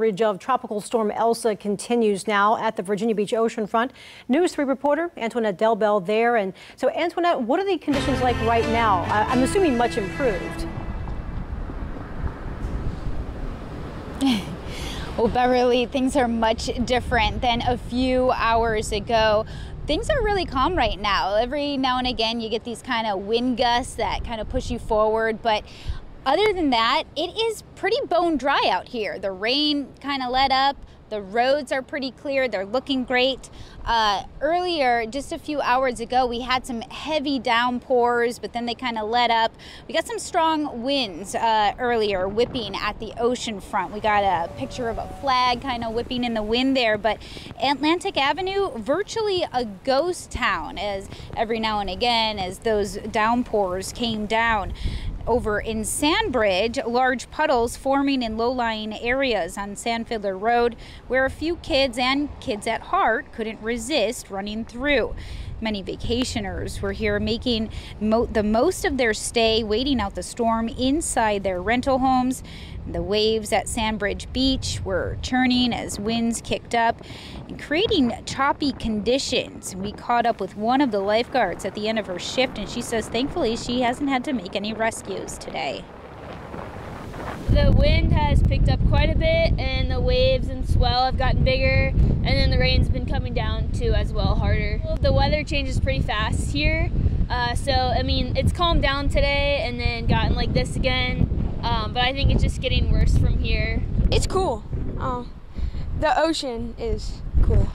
coverage of Tropical Storm Elsa continues now at the Virginia Beach oceanfront. News 3 reporter Antoinette Delbel there. And so, Antoinette, what are the conditions like right now? I'm assuming much improved. Well, Beverly, things are much different than a few hours ago. Things are really calm right now. Every now and again, you get these kind of wind gusts that kind of push you forward, but other than that, it is pretty bone dry out here. The rain kind of let up. The roads are pretty clear. They're looking great. Uh, earlier, just a few hours ago, we had some heavy downpours, but then they kind of let up. We got some strong winds uh, earlier whipping at the ocean front. We got a picture of a flag kind of whipping in the wind there, but Atlantic Avenue, virtually a ghost town as every now and again as those downpours came down over in Sandbridge, large puddles forming in low-lying areas on Sandfiddler Road, where a few kids and kids at heart couldn't resist running through. Many vacationers were here making mo the most of their stay, waiting out the storm inside their rental homes. The waves at Sandbridge Beach were churning as winds kicked up and creating choppy conditions. We caught up with one of the lifeguards at the end of her shift, and she says thankfully she hasn't had to make any rescues today. The wind has waves and swell have gotten bigger, and then the rain's been coming down too as well, harder. The weather changes pretty fast here, uh, so I mean, it's calmed down today and then gotten like this again, um, but I think it's just getting worse from here. It's cool. Um, the ocean is cool.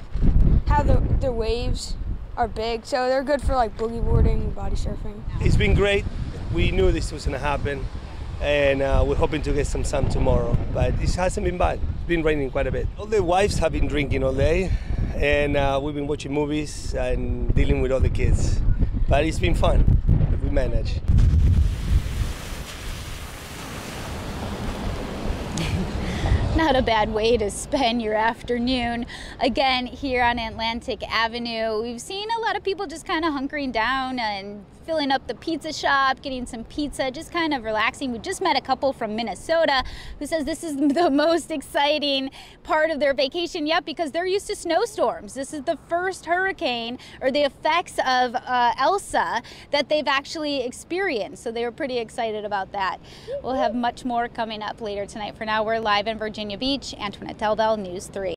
How the, the waves are big, so they're good for like boogie boarding, body surfing. It's been great. We knew this was going to happen and uh, we're hoping to get some sun tomorrow. But it hasn't been bad. It's been raining quite a bit. All the wives have been drinking all day, and uh, we've been watching movies and dealing with all the kids. But it's been fun. We managed. Not a bad way to spend your afternoon. Again, here on Atlantic Avenue, we've seen a lot of people just kind of hunkering down and filling up the pizza shop, getting some pizza, just kind of relaxing. We just met a couple from Minnesota who says this is the most exciting part of their vacation yet because they're used to snowstorms. This is the first hurricane or the effects of uh, Elsa that they've actually experienced. So they were pretty excited about that. We'll have much more coming up later tonight. For now, we're live in Virginia Beach. Antoinette Delbel, News 3.